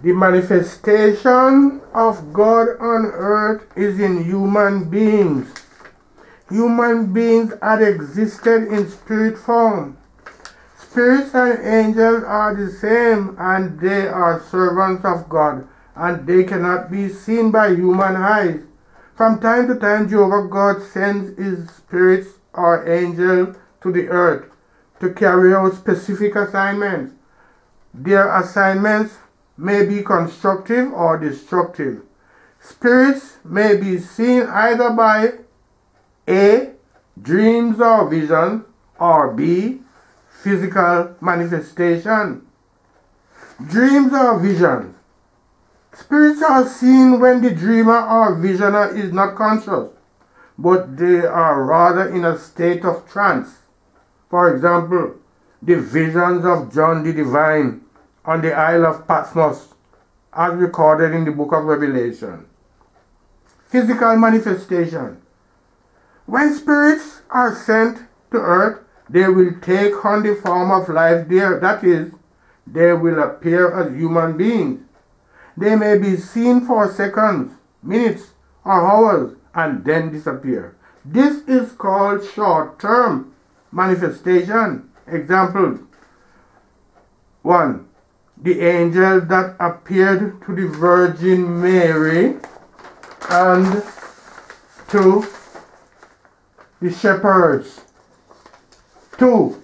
The manifestation of God on earth is in human beings. Human beings had existed in spirit form. Spirits and angels are the same and they are servants of God and they cannot be seen by human eyes. From time to time, Jehovah God sends his spirits or angels to the earth to carry out specific assignments. Their assignments may be constructive or destructive. Spirits may be seen either by A. Dreams or visions, or B. Physical manifestation. Dreams or visions. Spirits are seen when the dreamer or visioner is not conscious, but they are rather in a state of trance. For example, the visions of John the Divine on the Isle of Patmos, as recorded in the book of Revelation. Physical manifestation. When spirits are sent to earth, they will take on the form of life there. That is, they will appear as human beings. They may be seen for seconds, minutes, or hours and then disappear. This is called short term manifestation. Examples 1. The angel that appeared to the Virgin Mary, and to The shepherds. 2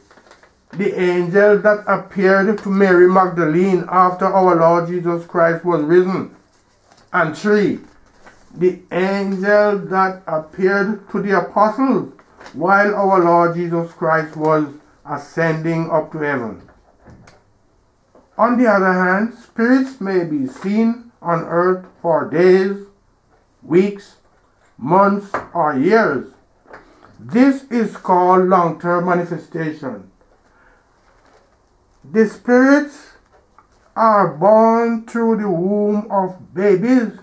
the angel that appeared to Mary Magdalene after our Lord Jesus Christ was risen. And three, the angel that appeared to the apostles while our Lord Jesus Christ was ascending up to heaven. On the other hand, spirits may be seen on earth for days, weeks, months, or years. This is called long term manifestation. The spirits are born through the womb of babies.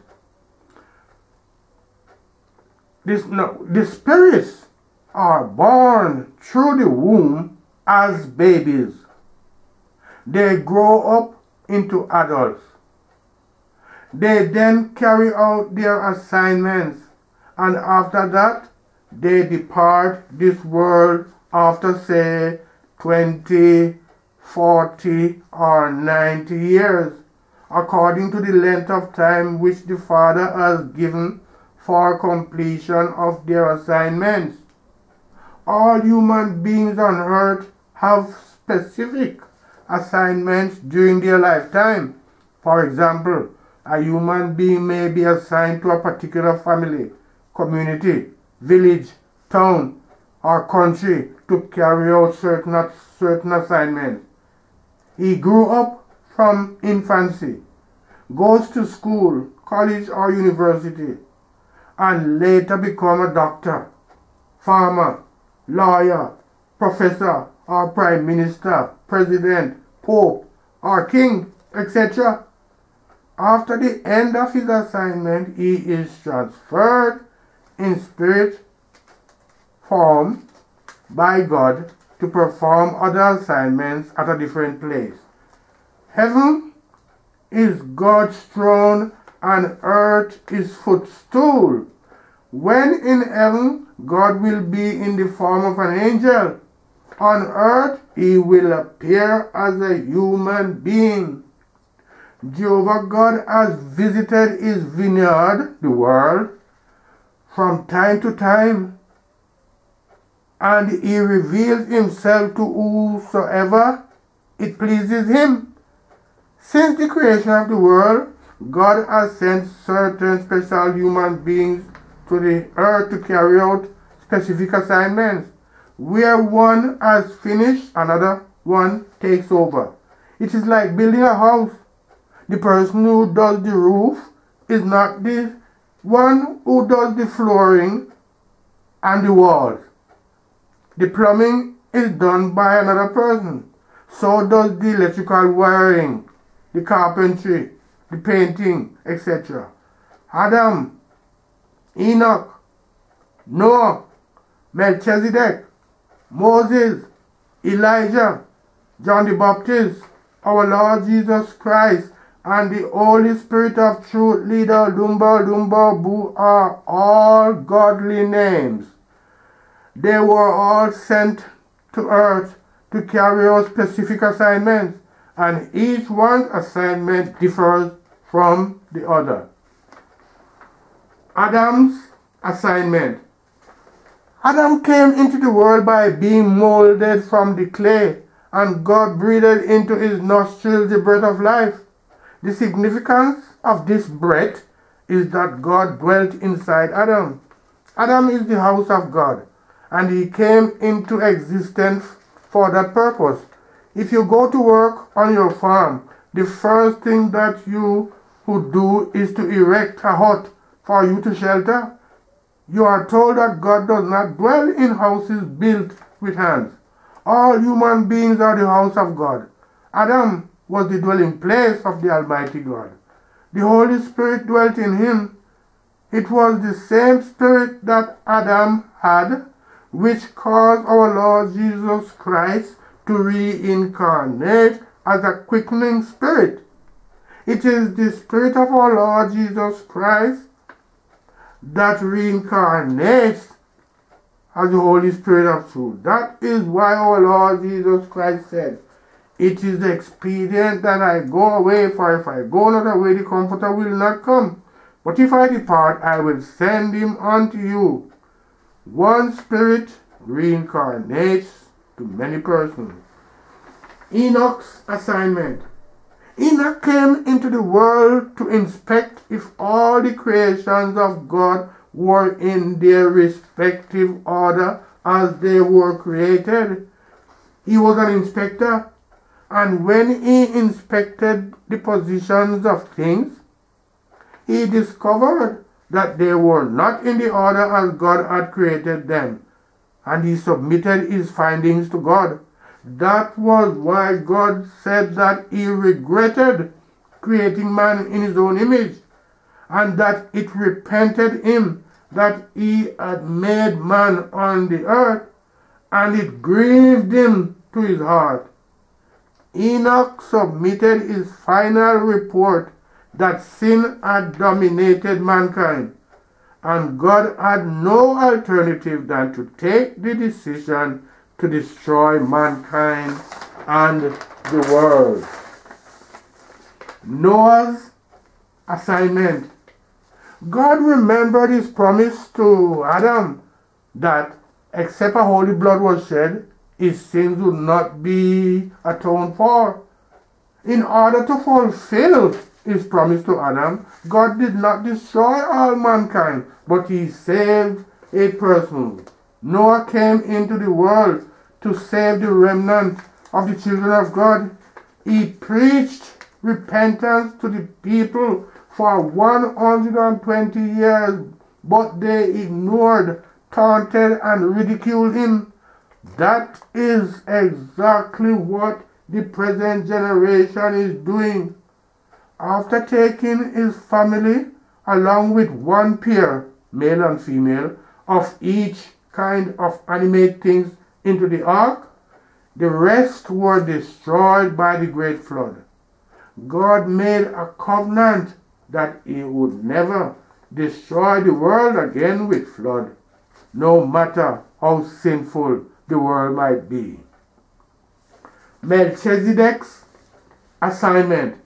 This, no, the spirits are born through the womb as babies. They grow up into adults. They then carry out their assignments, and after that, they depart this world after, say, 20 40 or 90 years, according to the length of time which the Father has given for completion of their assignments. All human beings on earth have specific assignments during their lifetime. For example, a human being may be assigned to a particular family, community, village, town, or country to carry out certain, certain assignments. He grew up from infancy, goes to school, college or university, and later become a doctor, farmer, lawyer, professor or prime minister, president, pope our king, etc. After the end of his assignment, he is transferred in spirit form by God to perform other assignments at a different place. Heaven is God's throne and earth is footstool. When in heaven, God will be in the form of an angel. On earth, he will appear as a human being. Jehovah God has visited his vineyard, the world, from time to time and he reveals himself to whosoever it pleases him. Since the creation of the world, God has sent certain special human beings to the earth to carry out specific assignments. Where one has finished, another one takes over. It is like building a house. The person who does the roof is not the one who does the flooring and the walls. The plumbing is done by another person. So does the electrical wiring, the carpentry, the painting, etc. Adam, Enoch, Noah, Melchizedek, Moses, Elijah, John the Baptist, our Lord Jesus Christ, and the Holy Spirit of truth, leader, Olumba, Olumba, Obu are all godly names. They were all sent to earth to carry out specific assignments, and each one's assignment differs from the other. Adam's assignment. Adam came into the world by being molded from the clay, and God breathed into his nostrils the breath of life. The significance of this breath is that God dwelt inside Adam. Adam is the house of God, and he came into existence for that purpose. If you go to work on your farm, the first thing that you would do is to erect a hut for you to shelter. You are told that God does not dwell in houses built with hands. All human beings are the house of God. Adam was the dwelling place of the Almighty God. The Holy Spirit dwelt in him. It was the same Spirit that Adam had, which caused our Lord Jesus Christ to reincarnate as a quickening spirit. It is the Spirit of our Lord Jesus Christ that reincarnates as the Holy Spirit of truth. That is why our Lord Jesus Christ said, It is expedient that I go away, for if I go not away, the Comforter will not come. But if I depart, I will send him unto you. One Spirit reincarnates to many persons. Enoch's assignment. Enoch came into the world to inspect if all the creations of God were in their respective order as they were created. He was an inspector, and when he inspected the positions of things, he discovered that they were not in the order as God had created them, and he submitted his findings to God. That was why God said that he regretted creating man in his own image and that it repented him that he had made man on the earth and it grieved him to his heart. Enoch submitted his final report that sin had dominated mankind and God had no alternative than to take the decision to destroy mankind and the world. Noah's assignment. God remembered his promise to Adam that except a holy blood was shed, his sins would not be atoned for. In order to fulfill his promise to Adam, God did not destroy all mankind, but he saved a person. Noah came into the world to save the remnant of the children of God. He preached repentance to the people for 120 years, but they ignored, taunted, and ridiculed him. That is exactly what the present generation is doing. After taking his family along with one pair, male and female, of each kind of animate things into the ark. The rest were destroyed by the great flood. God made a covenant that he would never destroy the world again with flood, no matter how sinful the world might be. Melchizedek's assignment.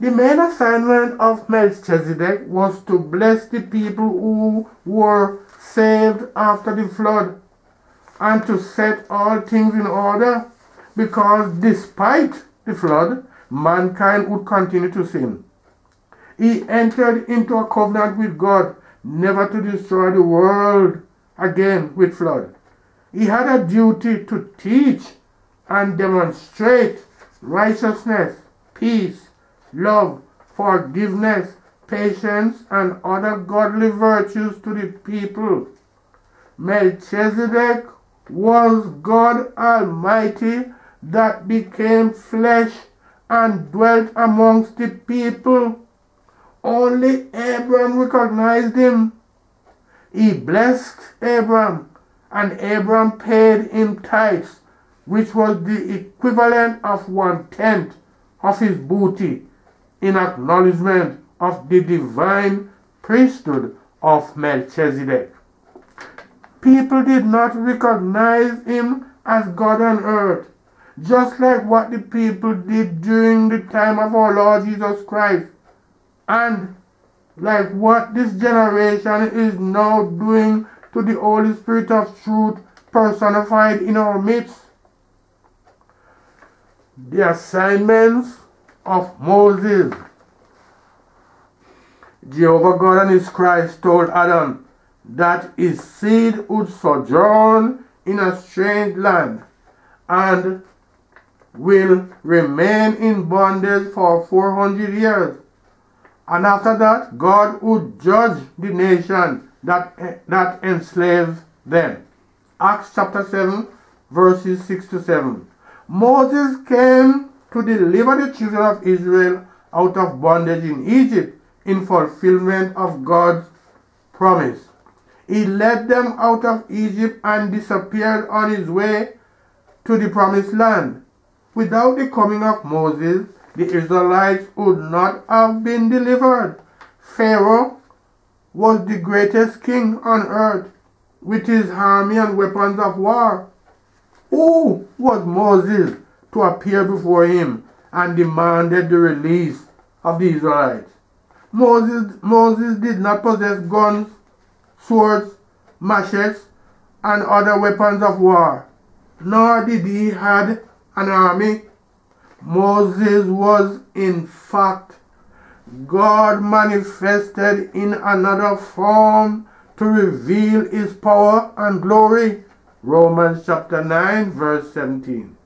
The main assignment of Melchizedek was to bless the people who were saved after the flood and to set all things in order because despite the flood, mankind would continue to sin. He entered into a covenant with God never to destroy the world again with flood. He had a duty to teach and demonstrate righteousness, peace, love, forgiveness, patience, and other godly virtues to the people. Melchizedek was God Almighty that became flesh and dwelt amongst the people. Only Abram recognized him. He blessed Abram, and Abram paid him tithes, which was the equivalent of one tenth of his booty. in acknowledgement of the divine priesthood of Melchizedek. People did not recognize him as God on earth, just like what the people did during the time of our Lord Jesus Christ, and like what this generation is now doing to the Holy Spirit of truth personified in our midst. The assignments of Moses. Jehovah God and his Christ told Adam that his seed would sojourn in a strange land and will remain in bondage for 400 years. And after that, God would judge the nation that, that enslaved them. Acts chapter 7, verses 6 to 7. Moses came to deliver the children of Israel out of bondage in Egypt in fulfillment of God's promise. He led them out of Egypt and disappeared on his way to the promised land. Without the coming of Moses, the Israelites would not have been delivered. Pharaoh was the greatest king on earth with his army and weapons of war. Who was Moses to appear before him and demanded the release of the Israelites? Moses, Moses did not possess guns, swords, machetes, and other weapons of war, nor did he had an army. Moses was in fact God manifested in another form to reveal his power and glory. Romans chapter 9 verse 17.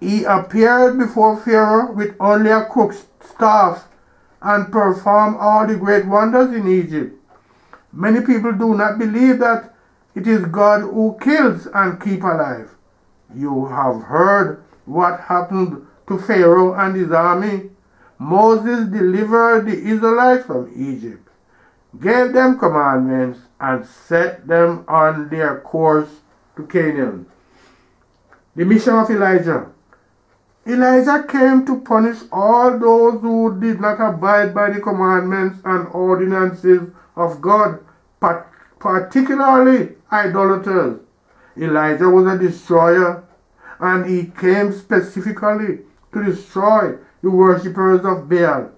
He appeared before Pharaoh with only a crooked staff and perform all the great wonders in Egypt. Many people do not believe that it is God who kills and keep alive. You have heard what happened to Pharaoh and his army. Moses delivered the Israelites from Egypt, gave them commandments, and set them on their course to Canaan. The mission of Elijah. Elijah came to punish all those who did not abide by the commandments and ordinances of God, particularly idolaters. Elijah was a destroyer, and he came specifically to destroy the worshippers of Baal.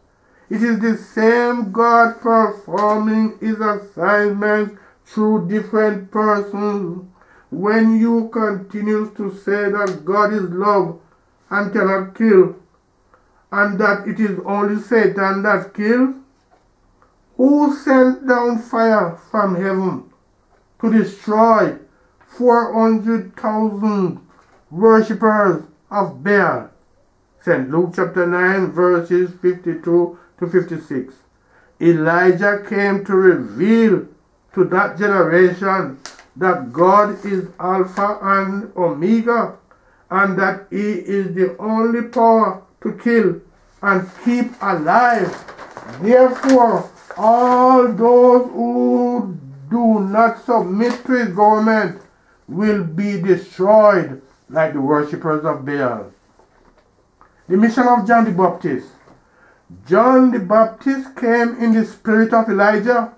It is the same God performing his assignments through different persons. When you continue to say that God is love and cannot kill, and that it is only Satan that kills, who sent down fire from heaven to destroy 400,000 worshippers of Baal. St. Luke chapter 9 verses 52 to 56. Elijah came to reveal to that generation that God is Alpha and Omega and that He is the only power to kill and keep alive. Therefore, all those who do not submit to his government will be destroyed like the worshippers of Baal. The mission of John the Baptist. John the Baptist came in the spirit of Elijah.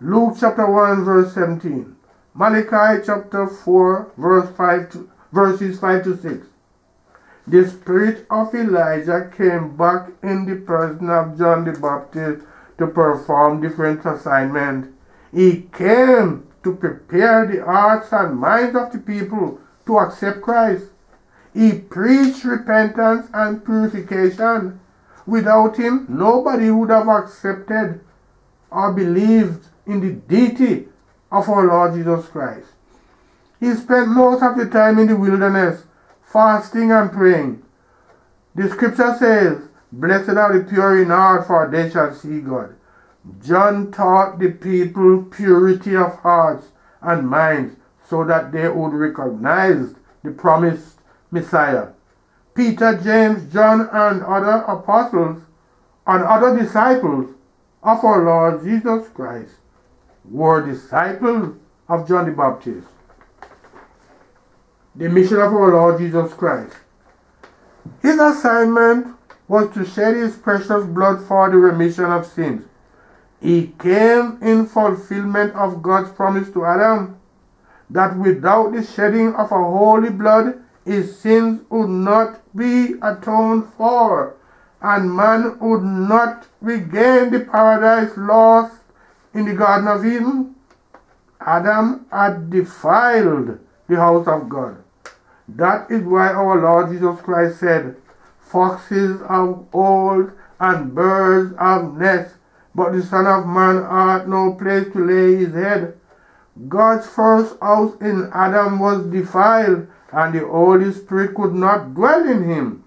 Luke chapter 1 verse 17. Malachi chapter 4 verse 5 to, verses 5 to 6. The spirit of Elijah came back in the person of John the Baptist to perform different assignments. He came to prepare the hearts and minds of the people to accept Christ. He preached repentance and purification. Without him, nobody would have accepted or believed in the deity of our Lord Jesus Christ. He spent most of the time in the wilderness, fasting and praying. The scripture says, Blessed are the pure in heart, for they shall see God. John taught the people purity of hearts and minds so that they would recognize the promised Messiah. Peter, James, John, and other apostles and other disciples of our Lord Jesus Christ were disciples of John the Baptist. The mission of our Lord Jesus Christ. His assignment was to shed his precious blood for the remission of sins. He came in fulfillment of God's promise to Adam that without the shedding of a holy blood, his sins would not be atoned for, and man would not regain the paradise lost in the Garden of Eden. Adam had defiled the house of God. That is why our Lord Jesus Christ said, Foxes have holes and birds have nests, but the Son of Man hath no place to lay his head. God's first house in Adam was defiled, and the Holy Spirit could not dwell in him.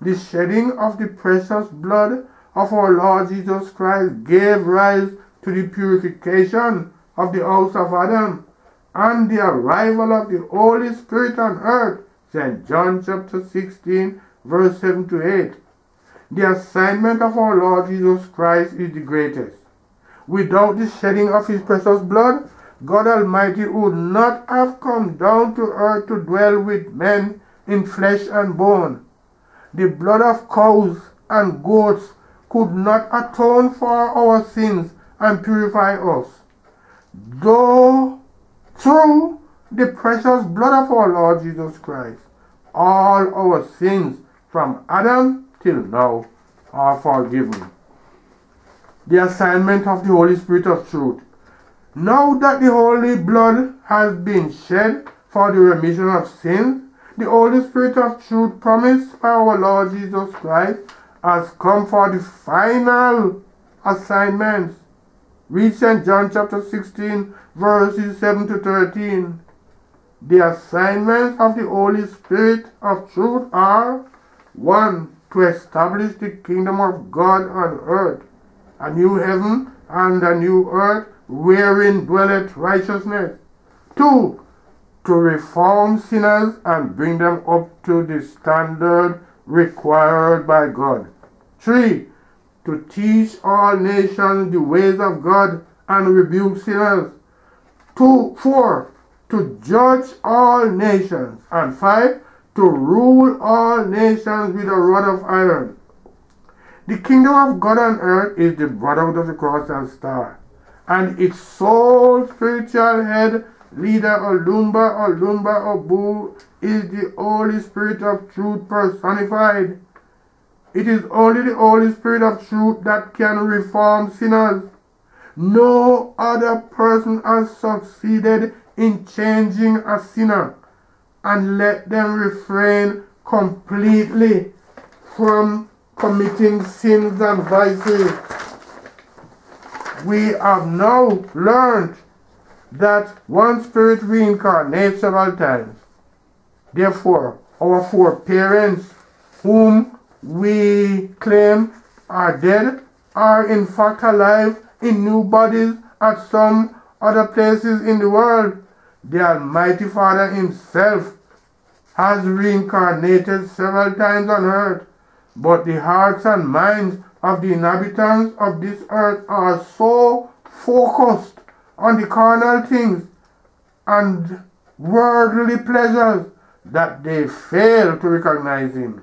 The shedding of the precious blood of our Lord Jesus Christ gave rise to the purification of the house of Adam and the arrival of the Holy Spirit on earth. St. John chapter 16, verse 7 to 8. The assignment of our Lord Jesus Christ is the greatest. Without the shedding of his precious blood, God Almighty would not have come down to earth to dwell with men in flesh and bone. The blood of cows and goats could not atone for our sins and purify us. Though through the precious blood of our Lord Jesus Christ, all our sins from Adam till now are forgiven. The assignment of the Holy Spirit of truth now that the holy blood has been shed for the remission of sins, the Holy Spirit of truth promised by our Lord Jesus Christ has come for the final assignments. Read St. John chapter 16, verses 7 to 13. The assignments of the Holy Spirit of truth are 1. To establish the kingdom of God on earth, a new heaven and a new earth wherein dwelleth righteousness. Two, to reform sinners and bring them up to the standard required by God. Three, to teach all nations the ways of God and rebuke sinners. Two, four, to judge all nations. And five, to rule all nations with a rod of iron. The kingdom of God on earth is the brotherhood of the cross and star and its sole spiritual head, leader or Lumba or Lumba or Boo is the Holy Spirit of truth personified. It is only the Holy Spirit of truth that can reform sinners. No other person has succeeded in changing a sinner and let them refrain completely from committing sins and vices we have now learned that one spirit reincarnates several times. Therefore, our four parents, whom we claim are dead, are in fact alive in new bodies at some other places in the world. The Almighty Father Himself has reincarnated several times on earth, but the hearts and minds of the inhabitants of this earth are so focused on the carnal things and worldly pleasures that they fail to recognize him.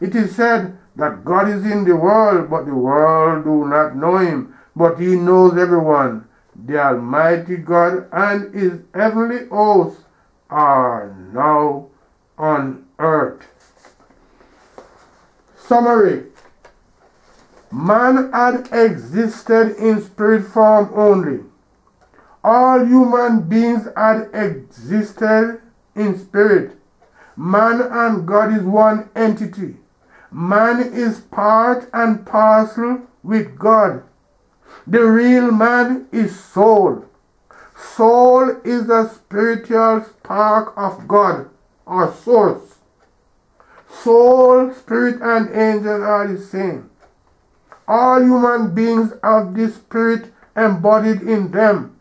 It is said that God is in the world, but the world do not know him, but he knows everyone. The Almighty God and his heavenly hosts are now on earth. Summary Man had existed in spirit form only. All human beings had existed in spirit. Man and God is one entity. Man is part and parcel with God. The real man is soul. Soul is a spiritual spark of God or source. Soul, spirit, and angel are the same. All human beings have the Spirit embodied in them.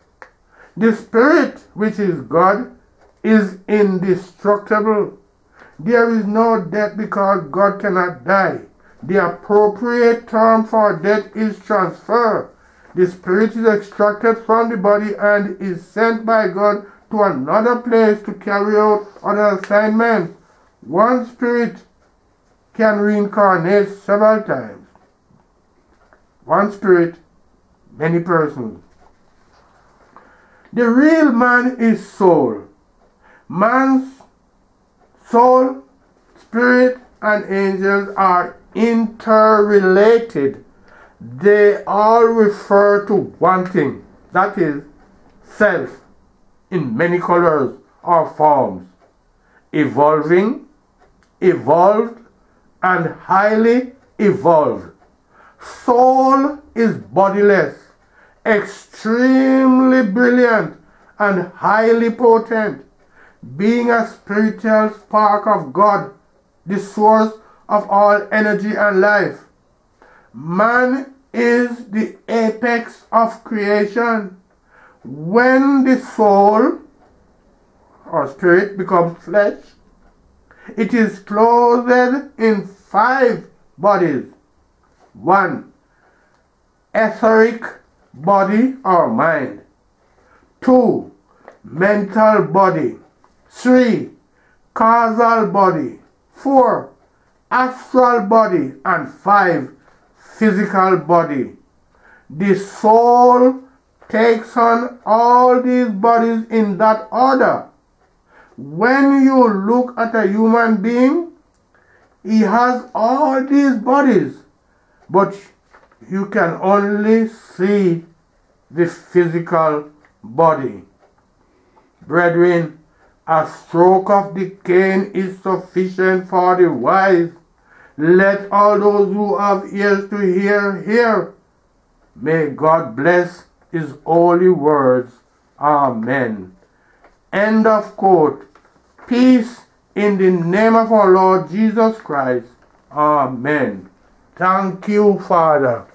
The Spirit, which is God, is indestructible. There is no death because God cannot die. The appropriate term for death is transfer. The spirit is extracted from the body and is sent by God to another place to carry out other assignments. One spirit can reincarnate several times. One spirit, many persons. The real man is soul. Man's soul, spirit, and angels are interrelated. They all refer to one thing that is, self in many colors or forms, evolving, evolved, and highly evolved. Soul is bodiless, extremely brilliant, and highly potent, being a spiritual spark of God, the source of all energy and life. Man is the apex of creation. When the soul or spirit becomes flesh, it is clothed in five bodies. One, etheric body or mind. Two, mental body. Three, causal body. Four, astral body. And five, physical body. The soul takes on all these bodies in that order. When you look at a human being, he has all these bodies, but you can only see the physical body. Brethren, a stroke of the cane is sufficient for the wise. Let all those who have ears to hear hear. May God bless his holy words. Amen. End of quote. Peace in the name of our Lord Jesus Christ. Amen. Thank you, Father.